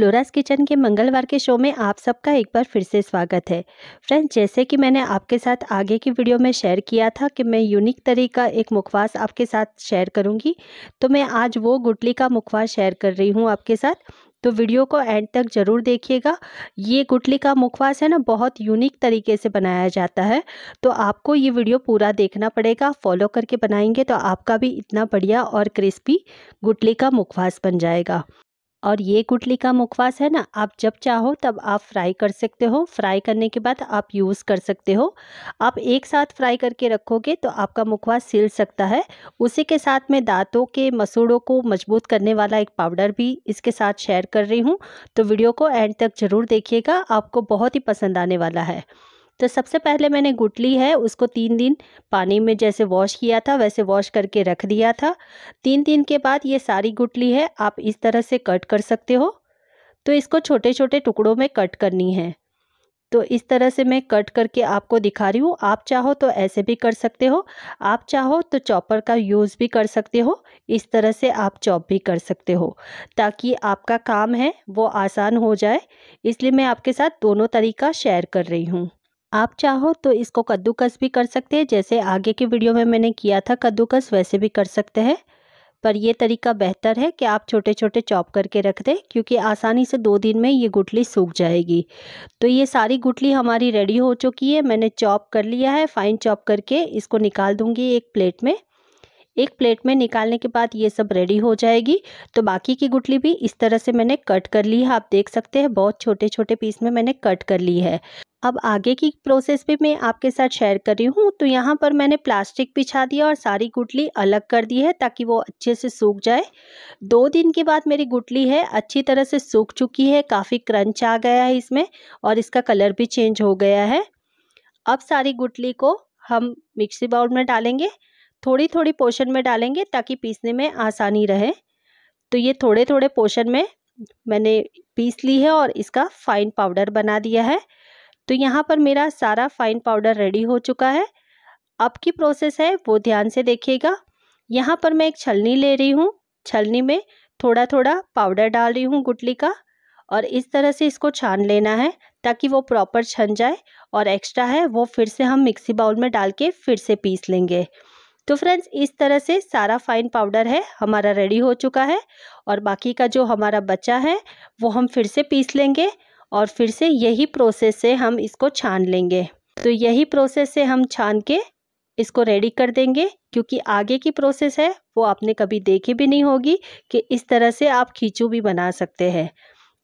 Floras kitchen के मंगलवार के शो में आप सबका एक बार फिर से स्वागत है। फ्रेंड्स जैसे कि मैंने आपके साथ आगे की वीडियो में शेयर किया था कि मैं यूनिक तरीका एक मुखवास आपके साथ शेयर करूँगी तो मैं आज वो गुटली का मुखवास शेयर कर रही हूँ आपके साथ। तो वीडियो को एंड तक ज़रूर देखिएगा। ये गुटली का मुखवास है ना, बहुत यूनिक तरीके से बनाया जाता है तो आपको ये वीडियो पूरा देखना पड़ेगा फॉलो करके बनाएँगे तो आपका भी इतना बढ़िया और क्रिस्पी गुटली का मुखवास बन जाएगा। और ये गुटली का मुखवास है ना, आप जब चाहो तब आप फ्राई कर सकते हो। फ्राई करने के बाद आप यूज़ कर सकते हो। आप एक साथ फ्राई करके रखोगे तो आपका मुखवास सिल सकता है। उसी के साथ मैं दांतों के मसूड़ों को मज़बूत करने वाला एक पाउडर भी इसके साथ शेयर कर रही हूँ। तो वीडियो को एंड तक ज़रूर देखिएगा। आपको बहुत ही पसंद आने वाला है। तो सबसे पहले मैंने गुटली है, उसको तीन दिन पानी में जैसे वॉश किया था, वैसे वॉश करके रख दिया था। तीन दिन के बाद ये सारी गुटली है, आप इस तरह से कट कर सकते हो। तो इसको छोटे छोटे टुकड़ों में कट करनी है। तो इस तरह से मैं कट करके आपको दिखा रही हूँ, आप चाहो तो ऐसे भी कर सकते हो, आप चाहो तो चॉपर का यूज़ भी कर सकते हो, इस तरह से आप चॉप भी कर सकते हो, ताकि आपका काम है, वो आसान हो जाए। इसलिए मैं आपके साथ दोनों तरीका शेयर कर रही हूँ। आप चाहो तो इसको कद्दूकस भी कर सकते हैं, जैसे आगे के वीडियो में मैंने किया था कद्दूकस, वैसे भी कर सकते हैं। पर यह तरीका बेहतर है कि आप छोटे छोटे चॉप करके रख दें, क्योंकि आसानी से दो दिन में ये गुटली सूख जाएगी। तो ये सारी गुटली हमारी रेडी हो चुकी है, मैंने चॉप कर लिया है, फाइन चॉप करके इसको निकाल दूँगी एक प्लेट में। एक प्लेट में निकालने के बाद ये सब रेडी हो जाएगी। तो बाकी की गुटली भी इस तरह से मैंने कट कर ली है। आप देख सकते हैं, बहुत छोटे छोटे पीस में मैंने कट कर ली है। अब आगे की प्रोसेस भी मैं आपके साथ शेयर कर रही हूँ। तो यहाँ पर मैंने प्लास्टिक बिछा दिया और सारी गुटली अलग कर दी है ताकि वो अच्छे से सूख जाए। दो दिन के बाद मेरी गुटली है, अच्छी तरह से सूख चुकी है, काफ़ी क्रंच आ गया है इसमें और इसका कलर भी चेंज हो गया है। अब सारी गुटली को हम मिक्सी बाउल में डालेंगे। थोड़ी थोड़ी पोर्शन में डालेंगे ताकि पीसने में आसानी रहे। तो ये थोड़े थोड़े पोर्शन में मैंने पीस ली है और इसका फाइन पाउडर बना दिया है। तो यहाँ पर मेरा सारा फाइन पाउडर रेडी हो चुका है। अब की प्रोसेस है, वो ध्यान से देखिएगा। यहाँ पर मैं एक छलनी ले रही हूँ। छलनी में थोड़ा थोड़ा पाउडर डाल रही हूँ गुटली का और इस तरह से इसको छान लेना है ताकि वो प्रॉपर छन जाए और एक्स्ट्रा है वो फिर से हम मिक्सी बाउल में डाल के फिर से पीस लेंगे। तो फ्रेंड्स इस तरह से सारा फाइन पाउडर है, हमारा रेडी हो चुका है और बाकी का जो हमारा बचा है, वो हम फिर से पीस लेंगे और फिर से यही प्रोसेस से हम इसको छान लेंगे। तो यही प्रोसेस से हम छान के इसको रेडी कर देंगे, क्योंकि आगे की प्रोसेस है, वो आपने कभी देखी भी नहीं होगी कि इस तरह से आप खींचू भी बना सकते हैं।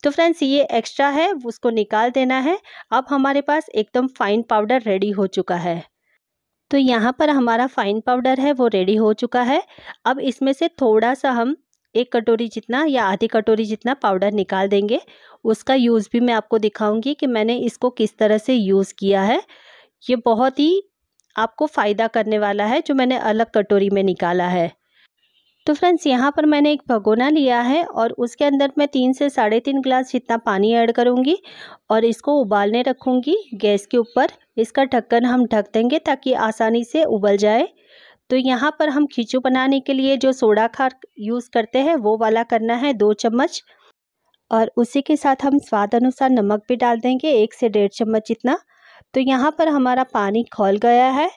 तो फ्रेंड्स ये एक्स्ट्रा है, उसको निकाल देना है। अब हमारे पास एकदम फाइन पाउडर रेडी हो चुका है। तो यहाँ पर हमारा फाइन पाउडर है, वो रेडी हो चुका है। अब इसमें से थोड़ा सा हम एक कटोरी जितना या आधी कटोरी जितना पाउडर निकाल देंगे। उसका यूज़ भी मैं आपको दिखाऊँगी कि मैंने इसको किस तरह से यूज़ किया है। ये बहुत ही आपको फ़ायदा करने वाला है, जो मैंने अलग कटोरी में निकाला है। तो फ्रेंड्स यहाँ पर मैंने एक भगोना लिया है और उसके अंदर मैं तीन से साढ़े तीन गिलास जितना पानी ऐड करूँगी और इसको उबालने रखूँगी गैस के ऊपर। इसका ढक्कन हम ढक देंगे ताकि आसानी से उबल जाए। तो यहाँ पर हम खींचू बनाने के लिए जो सोडा खार यूज़ करते हैं, वो वाला करना है दो चम्मच। और उसी के साथ हम स्वाद अनुसार नमक भी डाल देंगे, एक से डेढ़ चम्मच जितना तो यहाँ पर हमारा पानी खोल गया है।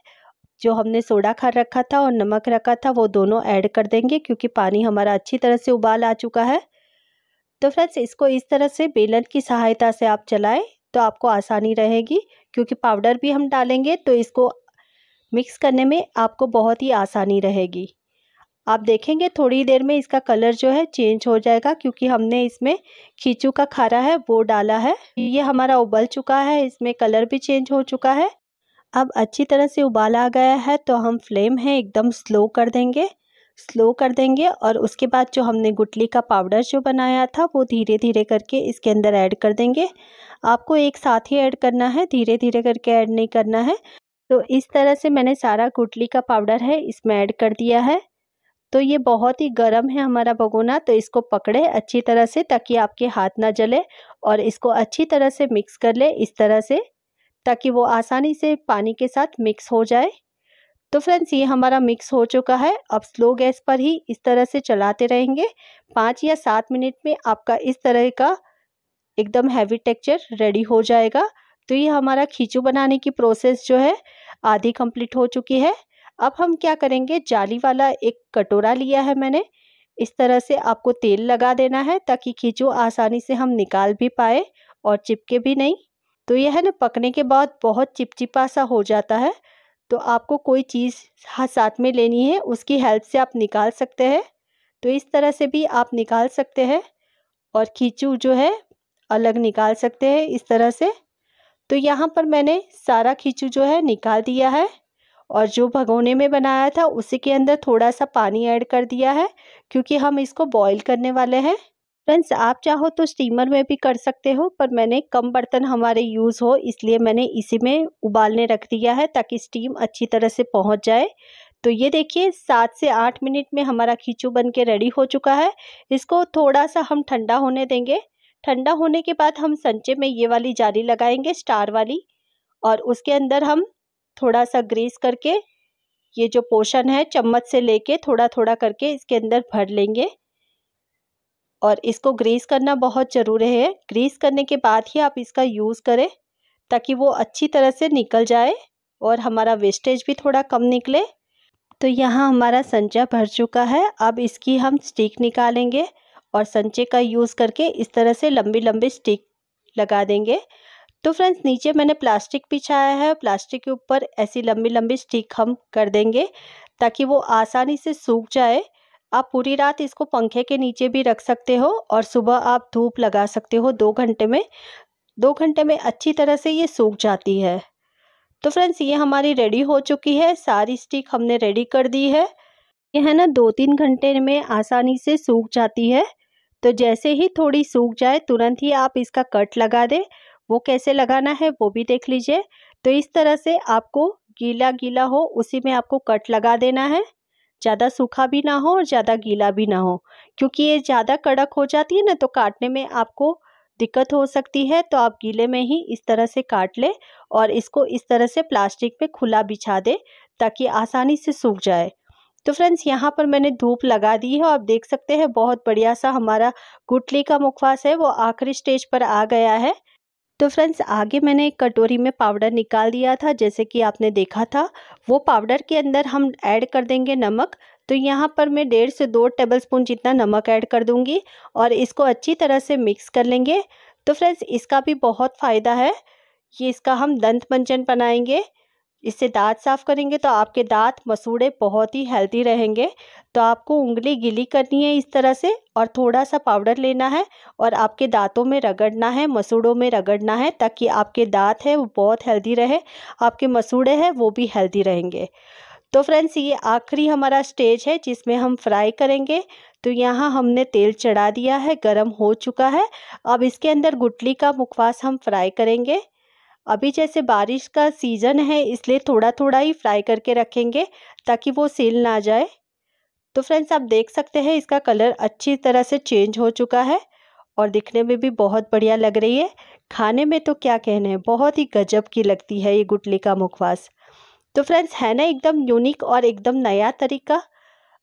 जो हमने सोडा खार रखा था और नमक रखा था, वो दोनों ऐड कर देंगे क्योंकि पानी हमारा अच्छी तरह से उबाल आ चुका है। तो फ्रेंड्स, इसको इस तरह से बेलन की सहायता से आप चलाएँ तो आपको आसानी रहेगी। क्योंकि पाउडर भी हम डालेंगे तो इसको मिक्स करने में आपको बहुत ही आसानी रहेगी। आप देखेंगे थोड़ी देर में इसका कलर जो है चेंज हो जाएगा क्योंकि हमने इसमें खींचू का खारा है, वो डाला है। ये हमारा उबल चुका है, इसमें कलर भी चेंज हो चुका है। अब अच्छी तरह से उबाल आ गया है तो हम फ्लेम है एकदम स्लो कर देंगे। स्लो कर देंगे और उसके बाद जो हमने गुटली का पाउडर जो बनाया था, वो धीरे धीरे करके इसके अंदर ऐड कर देंगे। आपको एक साथ ही ऐड करना है धीरे धीरे करके ऐड नहीं करना है। तो इस तरह से मैंने सारा गुटली का पाउडर है, इसमें ऐड कर दिया है। तो ये बहुत ही गर्म है हमारा भगोना तो इसको पकड़े अच्छी तरह से ताकि आपके हाथ ना जले और इसको अच्छी तरह से मिक्स कर ले इस तरह से, ताकि वो आसानी से पानी के साथ मिक्स हो जाए। तो फ्रेंड्स, ये हमारा मिक्स हो चुका है। अब स्लो गैस पर ही इस तरह से चलाते रहेंगे। पाँच या सात मिनट में आपका इस तरह का एकदम हैवी टेक्चर रेडी हो जाएगा। तो ये हमारा खींचू बनाने की प्रोसेस जो है, आधी कंप्लीट हो चुकी है। अब हम क्या करेंगे? जाली वाला एक कटोरा लिया है मैंने। इस तरह से आपको तेल लगा देना है ताकि खींचू आसानी से हम निकाल भी पाए और चिपके भी नहीं। तो यह ना, पकने के बाद बहुत चिपचिपा सा हो जाता है। तो आपको कोई चीज़ साथ में लेनी है, उसकी हेल्प से आप निकाल सकते हैं। तो इस तरह से भी आप निकाल सकते हैं और खींचू जो है, अलग निकाल सकते हैं इस तरह से। तो यहाँ पर मैंने सारा खींचू जो है, निकाल दिया है और जो भगोने में बनाया था, उसी के अंदर थोड़ा सा पानी ऐड कर दिया है, क्योंकि हम इसको बॉईल करने वाले हैं। फ्रेंड्स आप चाहो तो स्टीमर में भी कर सकते हो, पर मैंने कम बर्तन हमारे यूज़ हो, इसलिए मैंने इसी में उबालने रख दिया है ताकि स्टीम अच्छी तरह से पहुँच जाए। तो ये देखिए, सात से आठ मिनट में हमारा खींचू बन के रेडी हो चुका है। इसको थोड़ा सा हम ठंडा होने देंगे। ठंडा होने के बाद हम संचे में ये वाली जाली लगाएँगे स्टार वाली, और उसके अंदर हम थोड़ा सा ग्रीस करके, ये जो पोषण है, चम्मच से लेके थोड़ा थोड़ा करके इसके अंदर भर लेंगे। और इसको ग्रीस करना बहुत ज़रूरी है। ग्रीस करने के बाद ही आप इसका यूज़ करें ताकि वो अच्छी तरह से निकल जाए और हमारा वेस्टेज भी थोड़ा कम निकले। तो यहाँ हमारा संचा भर चुका है। अब इसकी हम स्टिक निकालेंगे और संचे का यूज़ करके इस तरह से लंबी लंबी स्टिक लगा देंगे। तो फ्रेंड्स नीचे मैंने प्लास्टिक बिछाया है। प्लास्टिक के ऊपर ऐसी लंबी लंबी स्टिक हम कर देंगे ताकि वो आसानी से सूख जाए। आप पूरी रात इसको पंखे के नीचे भी रख सकते हो और सुबह आप धूप लगा सकते हो दो घंटे में। दो घंटे में अच्छी तरह से ये सूख जाती है। तो फ्रेंड्स, ये हमारी रेडी हो चुकी है। सारी स्टिक हमने रेडी कर दी है। ये है ना दो तीन घंटे में आसानी से सूख जाती है। तो जैसे ही थोड़ी सूख जाए, तुरंत ही आप इसका कट लगा दें। वो कैसे लगाना है, वो भी देख लीजिए। तो इस तरह से आपको गीला गीला हो, उसी में आपको कट लगा देना है। ज़्यादा सूखा भी ना हो और ज़्यादा गीला भी ना हो। क्योंकि ये ज़्यादा कड़क हो जाती है ना तो काटने में आपको दिक्कत हो सकती है तो आप गीले में ही इस तरह से काट ले और इसको इस तरह से प्लास्टिक पे खुला बिछा दे ताकि आसानी से सूख जाए। तो फ्रेंड्स, यहाँ पर मैंने धूप लगा दी है आप देख सकते हैं, बहुत बढ़िया सा हमारा गुटली का मुखवास है, वो आखिरी स्टेज पर आ गया है। तो फ्रेंड्स, आगे मैंने एक कटोरी में पाउडर निकाल दिया था, जैसे कि आपने देखा था। वो पाउडर के अंदर हम ऐड कर देंगे नमक। तो यहाँ पर मैं डेढ़ से दो टेबल स्पून जितना नमक ऐड कर दूँगी और इसको अच्छी तरह से मिक्स कर लेंगे। तो फ्रेंड्स, इसका भी बहुत फ़ायदा है। ये इसका हम दंत मंजन बनाएँगे। इससे दांत साफ़ करेंगे तो आपके दांत मसूड़े बहुत ही हेल्दी रहेंगे। तो आपको उंगली गीली करनी है इस तरह से और थोड़ा सा पाउडर लेना है और आपके दांतों में रगड़ना है, मसूड़ों में रगड़ना है ताकि आपके दांत है वो बहुत हेल्दी रहे, आपके मसूड़े हैं वो भी हेल्दी रहेंगे। तो फ्रेंड्स ये आखिरी हमारा स्टेज है जिसमें हम फ्राई करेंगे। तो यहाँ हमने तेल चढ़ा दिया है, गरम हो चुका है। अब इसके अंदर गुटली का मुखवास हम फ्राई करेंगे। अभी जैसे बारिश का सीज़न है, इसलिए थोड़ा थोड़ा ही फ्राई करके रखेंगे ताकि वो सील ना जाए। तो फ्रेंड्स, आप देख सकते हैं इसका कलर अच्छी तरह से चेंज हो चुका है और दिखने में भी बहुत बढ़िया लग रही है। खाने में तो क्या कहने हैं बहुत ही गजब की लगती है ये गुटली का मुखवास। तो फ्रेंड्स, है ना एकदम यूनिक और एकदम नया तरीका?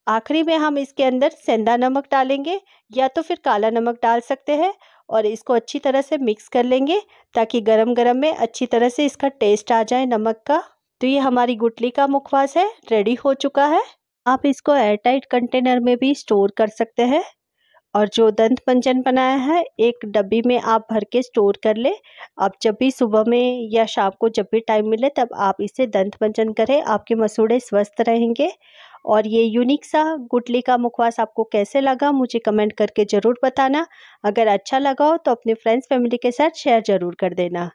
आखिरी में हम इसके अंदर सेंधा नमक डालेंगे या तो फिर काला नमक डाल सकते हैं और इसको अच्छी तरह से मिक्स कर लेंगे, ताकि गरम गरम में अच्छी तरह से इसका टेस्ट आ जाए नमक का। तो ये हमारी गुटली का मुखवास है, रेडी हो चुका है। आप इसको एयरटाइट कंटेनर में भी स्टोर कर सकते हैं। और जो दंत पंचन बनाया है, एक डब्बी में आप भर के स्टोर कर ले। आप जब भी सुबह में या शाम को जब भी टाइम मिले, तब आप इसे दंत पंचन करें। आपके मसूड़े स्वस्थ रहेंगे। और ये यूनिक सा गुटली का मुखवास आपको कैसे लगा, मुझे कमेंट करके ज़रूर बताना। अगर अच्छा लगा हो तो अपने फ्रेंड्स फैमिली के साथ शेयर ज़रूर कर देना।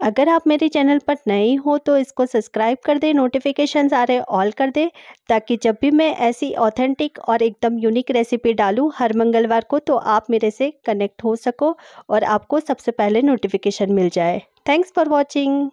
अगर आप मेरे चैनल पर नए हो तो इसको सब्सक्राइब कर दें नोटिफिकेशन आ रहे ऑल कर दें, ताकि जब भी मैं ऐसी ऑथेंटिक और एकदम यूनिक रेसिपी डालूँ हर मंगलवार को तो आप मेरे से कनेक्ट हो सको और आपको सबसे पहले नोटिफिकेशन मिल जाए। Thanks for watching